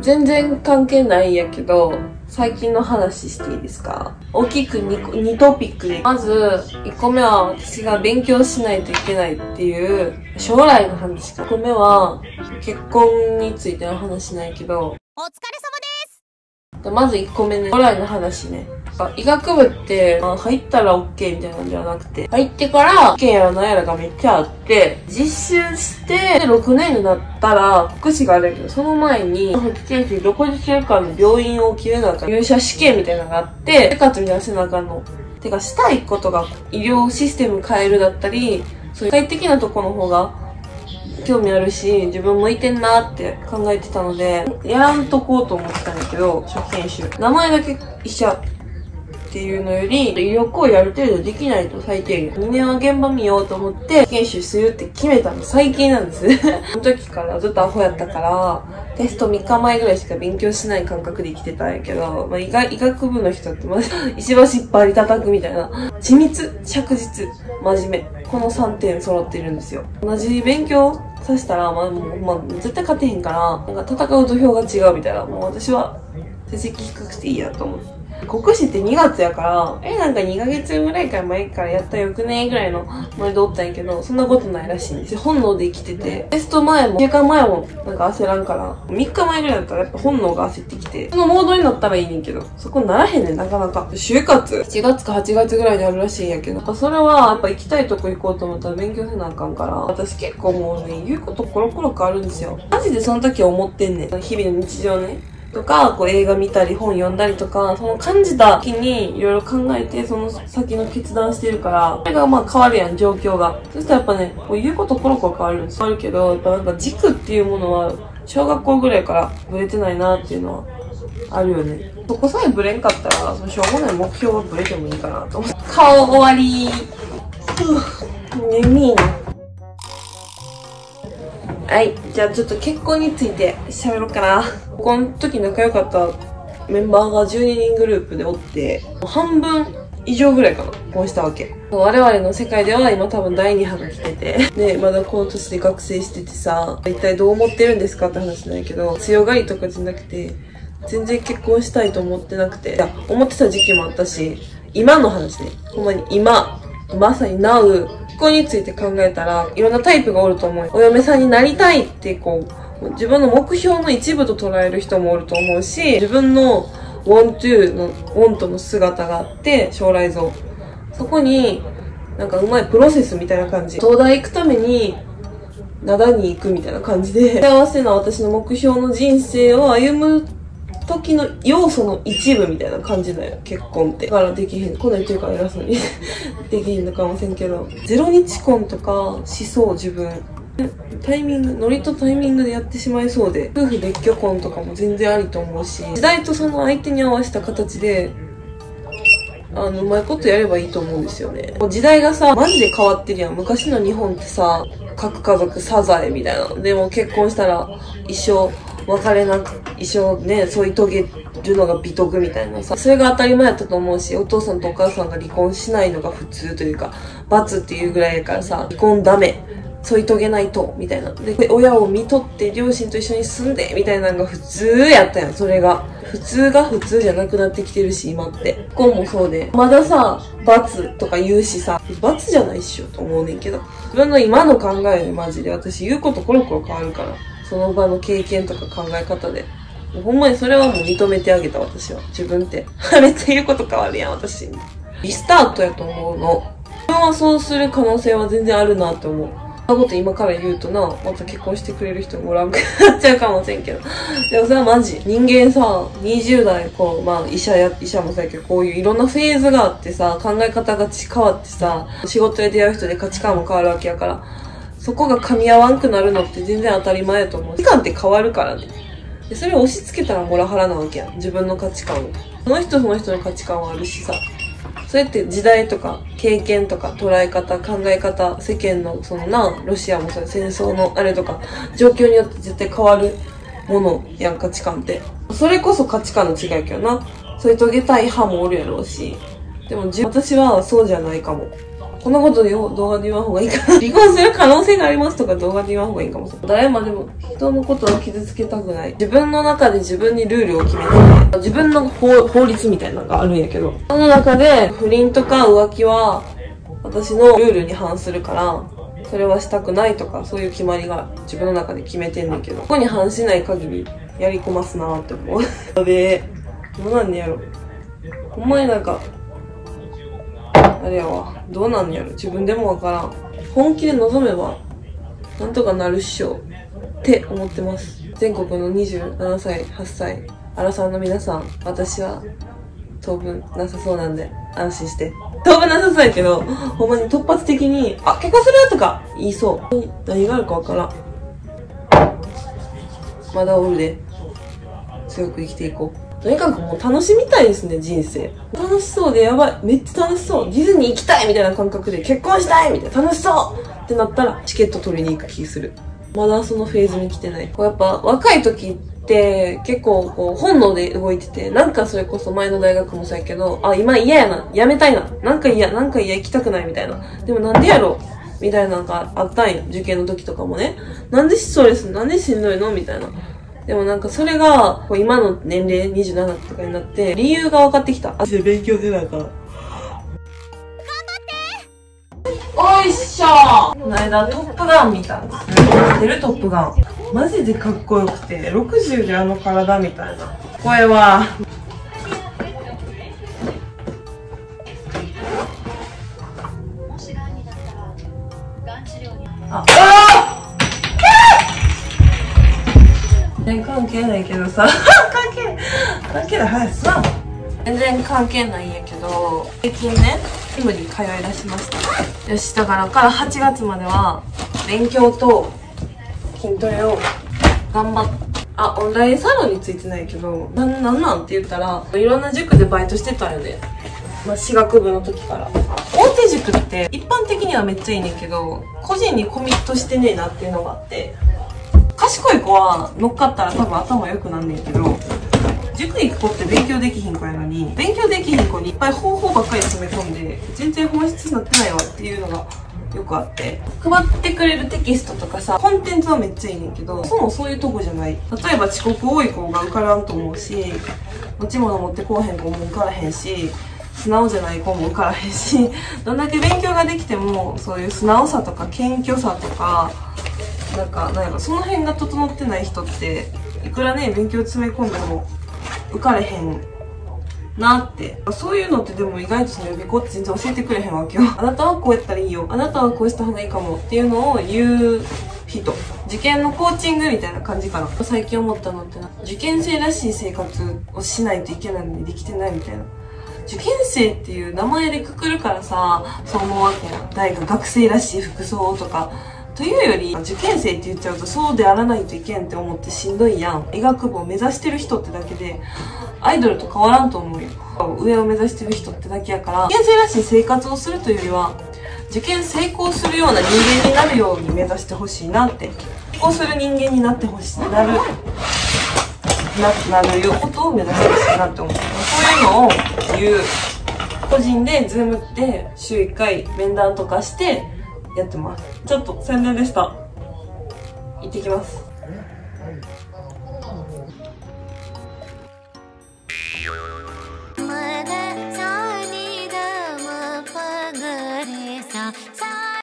全然関係ないんやけど、最近の話していいですか？大きく 2, 2トピックで。まず、1個目は私が勉強しないといけないっていう、将来の話か。1個目は、結婚についての話ないけど、お疲れ様まず1個目ね、将来の話ね。医学部って、まあ、入ったら OK みたいなんじゃなくて、入ってから、試験やら何やらがめっちゃあって、実習して、6年になったら、国試があるけど、その前に、保育研修60週間の病院を決めなあか入社試験みたいなのがあって、生活みたいなのせなあかの。てか、したいことが、医療システム変えるだったり、そういう快適なとこの方が、興味あるし、自分向いてんなって考えてたので、やらんとこうと思ってたんだけど、初研修。名前だけ医者っていうのより、医療行為ある程度できないと最低限。2年は現場見ようと思って、研修するって決めたの最近なんです。その時からずっとアホやったから、テスト3日前ぐらいしか勉強しない感覚で生きてたんやけど、まあ、医学医学部の人ってまず、石橋いっぱい叩くみたいな。緻密、着実、真面目。この3点揃ってるんですよ。同じ勉強刺したら、まあ、もう、まあ、絶対勝てへんから、なんか戦う土俵が違うみたいな。もう私は、成績低くていいやと思って。国試って2月やから、え、なんか2ヶ月ぐらいから前からやったらよくねぐらいのノリでおったんやけど、そんなことないらしいんですよ。本能で生きてて。テスト前も、1週間前もなんか焦らんから、3日前ぐらいだったらやっぱ本能が焦ってきて、そのモードになったらいいねんけど、そこならへんねん、なかなか。就活 ?7 月か8月ぐらいにあるらしいんやけど、やっぱそれはやっぱ行きたいとこ行こうと思ったら勉強せなあかんから、私結構もうね、言うことコロコロ変わるんですよ。マジでその時思ってんねん。日々の日常ね。とか、こう映画見たり本読んだりとか、その感じた時にいろいろ考えて、その先の決断してるから、それがまあ変わるやん、状況が。そしたらやっぱね、こう言うことコロコロ変わるんです。変わるけど、やっぱなんか軸っていうものは、小学校ぐらいからブレてないなっていうのはあるよね。そこさえブレんかったら、そのしょうもない目標はブレてもいいかなと思う。顔終わりふぅ、眠いな。はい。じゃあちょっと結婚について喋ろうかな。この時仲良かったメンバーが12人グループでおって、半分以上ぐらいかな。結婚したわけ。我々の世界では今多分第2波が来てて、で、まだこの年で学生しててさ、一体どう思ってるんですかって話なんやけど、強がりとかじゃなくて、全然結婚したいと思ってなくて、いや、思ってた時期もあったし、今の話ね、ほんまに今、まさに now、ここについて考えたら、いろんなタイプがおると思う。お嫁さんになりたいって、こう、自分の目標の一部と捉える人もおると思うし、自分の want to の、want の姿があって、将来像。そこに、なんかうまいプロセスみたいな感じ。東大行くために、灘に行くみたいな感じで、幸せな私の目標の人生を歩む時の要素の一部みたいな感じだよ、結婚って。だからできへん。こんなん言ってるから偉そうに。できへんのかもしれんけど。ゼロ日婚とかしそう、自分。タイミング、ノリとタイミングでやってしまいそうで、夫婦別居婚とかも全然ありと思うし、時代とその相手に合わせた形で、あの、うまいことやればいいと思うんですよね。時代がさ、マジで変わってるやん。昔の日本ってさ、各家族サザエみたいな。でも結婚したら一生別れなく、一生ね、添い遂げるのが美徳みたいなさ。それが当たり前やったと思うし、お父さんとお母さんが離婚しないのが普通というか、罰っていうぐらいやからさ、離婚ダメ。添い遂げないと、みたいな。で、親を見とって両親と一緒に住んで、みたいなのが普通やったやん、それが。普通が普通じゃなくなってきてるし、今って。結婚もそうで。まださ、罰とか言うしさ、罰じゃないっしょ、と思うねんけど。自分の今の考えでマジで私言うことコロコロ変わるから。その場の経験とか考え方で。ほんまにそれはもう認めてあげた私は。自分って。めっちゃ言うこと変わるやん、私。リスタートやと思うの。自分はそうする可能性は全然あるなって思う。そんなこと今から言うとな、また結婚してくれる人もおらんくなっちゃうかもしれんけど。でもそれはマジ。人間さ、20代、こう、まあ医者や、医者もそうやけど、こういういろんなフェーズがあってさ、考え方が変わってさ、仕事で出会う人で価値観も変わるわけやから、そこが噛み合わんくなるのって全然当たり前やと思う。時間って変わるからね。でそれを押し付けたらモラハラなわけやん。自分の価値観を。その人その人の価値観はあるしさ。それって時代とか経験とか捉え方、考え方、世間のそのな、ロシアもそう戦争のあれとか、状況によって絶対変わるものやん、価値観って。それこそ価値観の違いやけどな。添い遂げたい派もおるやろうし。でも私はそうじゃないかも。こんなことで動画で言わん方がいいかな。離婚する可能性がありますとか動画で言わん方がいいかもしれない。誰までも人のことを傷つけたくない。自分の中で自分にルールを決めて、自分の法律みたいなのがあるんやけど、その中で不倫とか浮気は私のルールに反するから、それはしたくないとか、そういう決まりが自分の中で決めてんねんけど、ここに反しない限りやり込ますなーって思う。で、どうなんねやろ。ほんまになんか、あれやわ。どうなんやろ。自分でもわからん。本気で臨めば、なんとかなるっしょ。って思ってます。全国の27歳、8歳、アラサーの皆さん、私は当分なさそうなんで、安心して。当分なさそうやけど、ほんまに突発的に、あ、結婚するとか言いそう。何があるかわからん。まだおるで。強く生きていこう。とにかくもう楽しみたいですね、人生。楽しそうでやばい。めっちゃ楽しそう。ディズニー行きたいみたいな感覚で結婚したいみたいな楽しそうってなったらチケット取りに行く気する。まだそのフェーズに来てない。こうやっぱ若い時って結構こう本能で動いてて、なんかそれこそ前の大学もそうやけど、あ、今嫌やな。やめたいな。なんか嫌、なんか嫌行きたくないみたいな。でもなんでやろうみたいなのがあったんよ。受験の時とかもね。なんでストレスなんでしんどいの？みたいな。でもなんかそれが、こう今の年齢27とかになって、理由が分かってきた。あ、で勉強でなんか。頑張っておいしょこの間トップガン見たんです。出るトップガン。マジでかっこよくて、60であの体みたいな。声は、然関係ないけどさ。関係関係ない早さ全然関係ないんやけど最近ねジムに通い出しました。よしだからから8月までは勉強と筋トレを。頑張ってあ、オンラインサロンについてないけど、なん、なんなんって言ったら、いろんな塾でバイトしてたよね。まあ、私学部の時から。大手塾って一般的にはめっちゃいいねんけど、個人にコミットしてねえなっていうのがあって、賢い子は乗っかったら多分頭良くなんねんけど、塾行く子って勉強できひん子やのに、勉強できひん子にいっぱい方法ばっかり詰め込んで、全然本質になってないわっていうのがよくあって。配ってくれるテキストとかさ、コンテンツはめっちゃいいねんけど、そもそういうとこじゃない。例えば遅刻多い子が受からんと思うし、持ち物持ってこうへん子も受からへんし、素直じゃない子も受からへんし、どんだけ勉強ができても、そういう素直さとか謙虚さとか、なんかなんやろその辺が整ってない人っていくらね勉強詰め込んでも受かれへんなって。そういうのってでも意外とその予備校って全然教えてくれへんわけよ。あなたはこうやったらいいよ。あなたはこうした方がいいかもっていうのを言う人受験のコーチングみたいな感じかな。最近思ったのってな受験生らしい生活をしないといけないのにできてないみたいな。受験生っていう名前でくくるからさそう思うわけやん。大学学生らしい服装とか。というより、受験生って言っちゃうとそうであらないといけんって思ってしんどいやん。医学部を目指してる人ってだけで、アイドルと変わらんと思うよ。上を目指してる人ってだけやから、受験生らしい生活をするというよりは、受験成功するような人間になるように目指してほしいなって。成功する人間になってほしい。なる。な、なるよことを目指してほしいなって思う。そういうのを言う。個人でズームって週1回面談とかして、やってます。ちょっと宣伝でした。行ってきます。